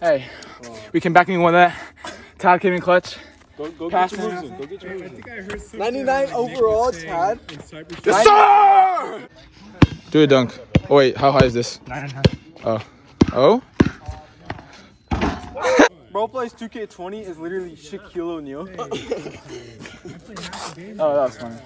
hey We came back and won that. Todd came in clutch. Go, go Pass get your moves in. Go get your moves in. 99 overall, Tad. Yes, sir! Do a dunk. Oh wait, how high is this? Oh. Oh? Bro plays 2K20 is literally Shaquille O'Neal. Oh, that was funny.